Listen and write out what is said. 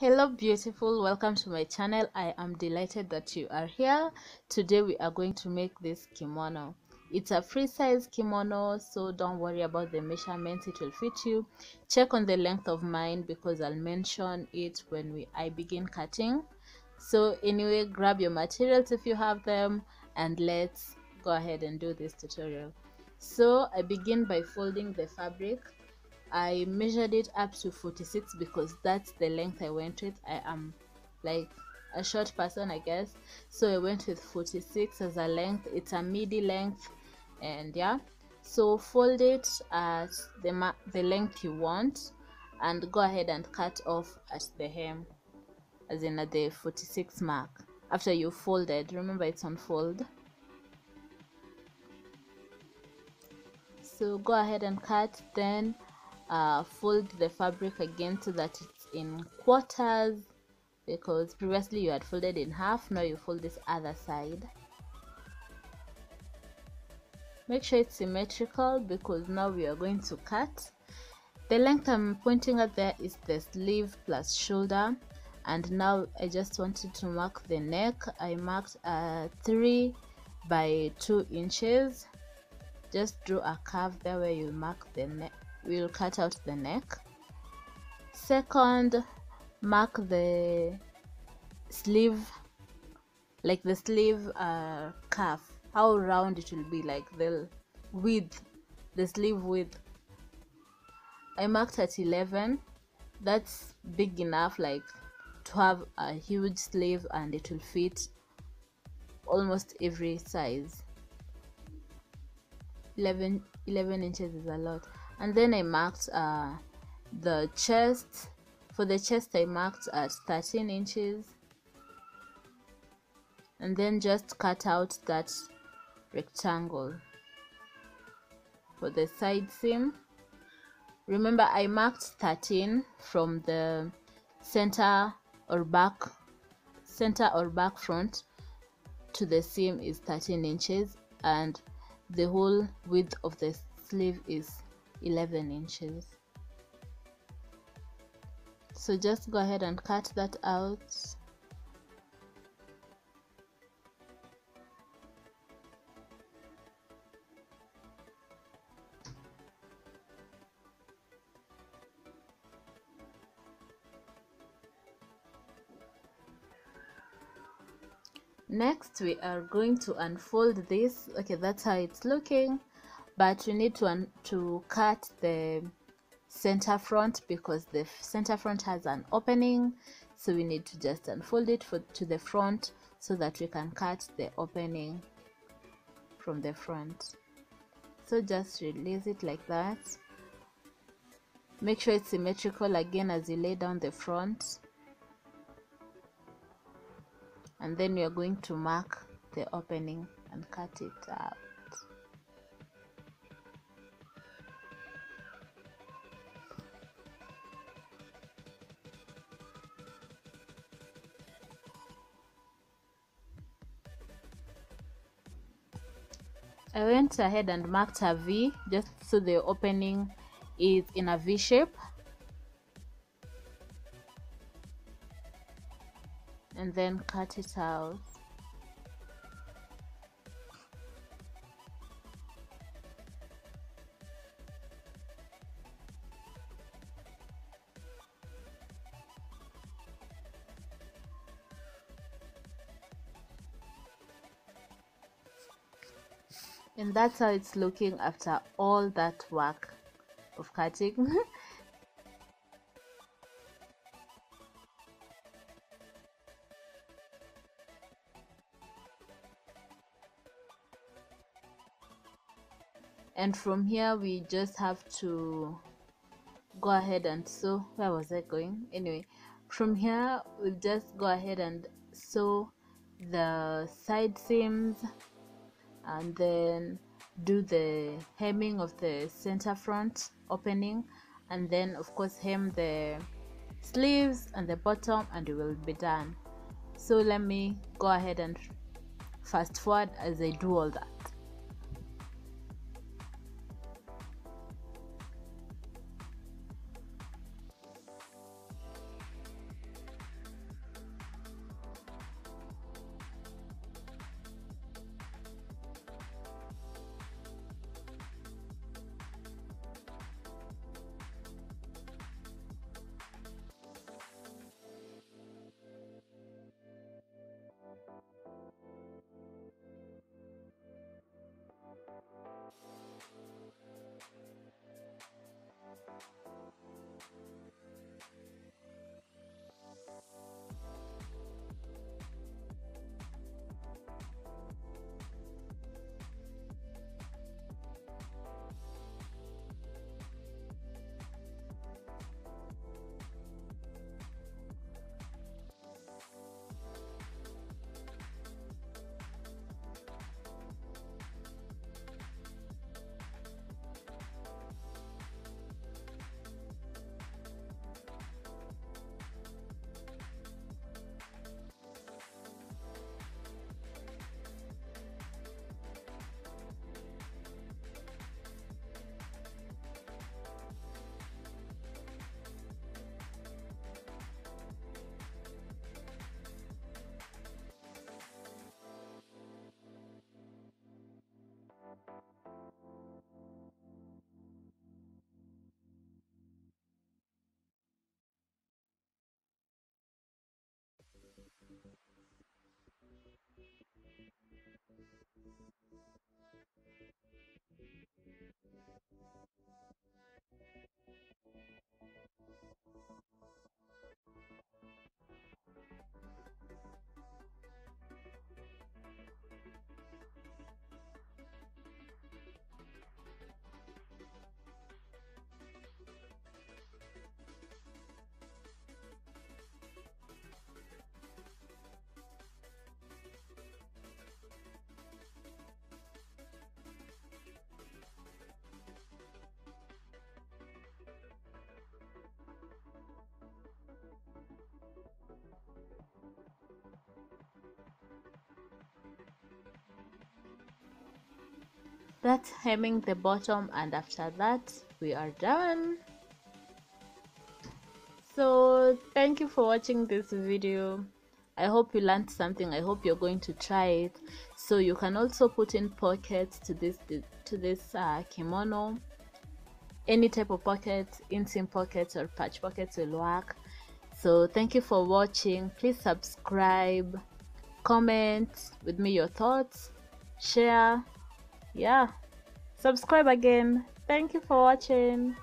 hello beautiful. Welcome to my channel. I am delighted that you are here. Today we are going to make this kimono. It's a free size kimono so don't worry about the measurements. It will fit you. Check on the length of mine because i'll mention it when we i begin cutting. So anyway grab your materials if you have them and let's go ahead and do this tutorial. So i begin by folding the fabric I measured it up to 46 because that's the length I went with. I am like a short person, I guess. So I went with 46 as a length. It's a midi length, and yeah. So fold it at the the length you want, and go ahead and cut off at the hem, as in at the 46 mark. After you folded, remember it's on fold. So go ahead and cut. Then uh, fold the fabric again so that it's in quarters because previously you had folded in half now you fold this other side. Make sure it's symmetrical because now we are going to cut. The length i'm pointing at there is the sleeve plus shoulder and now i just wanted to mark the neck. I marked uh, three by two inches. Just draw a curve there where you mark the neck we'll cut out the neck. Second mark the sleeve like the sleeve uh, cuff how round it will be like the width the sleeve width. I marked at 11 that's big enough like to have a huge sleeve and it will fit almost every size. 11 11 inches is a lot and then I marked uh, the chest. For the chest I marked at 13 inches. And then just cut out that rectangle. For the side seam remember I marked 13 from the center or back center or back front to the seam is 13 inches. And the whole width of the sleeve is 11 inches. So just go ahead and cut that out. Next we are going to unfold this. Okay that's how it's looking but we need to to cut the center front because the center front has an opening. So we need to just unfold it for, to the front so that we can cut the opening from the front. So just release it like that. Make sure it's symmetrical again as you lay down the front. And then are going to mark the opening and cut it out I went ahead and marked a V just so the opening is in a V shape. And then cut it out and that's how it's looking after all that work of cutting. And from here we just have to go ahead and sew. Where was i going? Anyway from here we'll just go ahead and sew the side seams and then do the hemming of the center front opening. And then of course hem the sleeves and the bottom and it will be done. So let me go ahead and fast forward as I do all that That's hemming the bottom and after that we are done. So thank you for watching this video. I hope you learned something. I hope you're going to try it. So you can also put in pockets to this to this uh, kimono. Any type of pocket inseam pockets or patch pockets will work. So thank you for watching. Please subscribe comment with me your thoughts share yeah. Subscribe again. Thank you for watching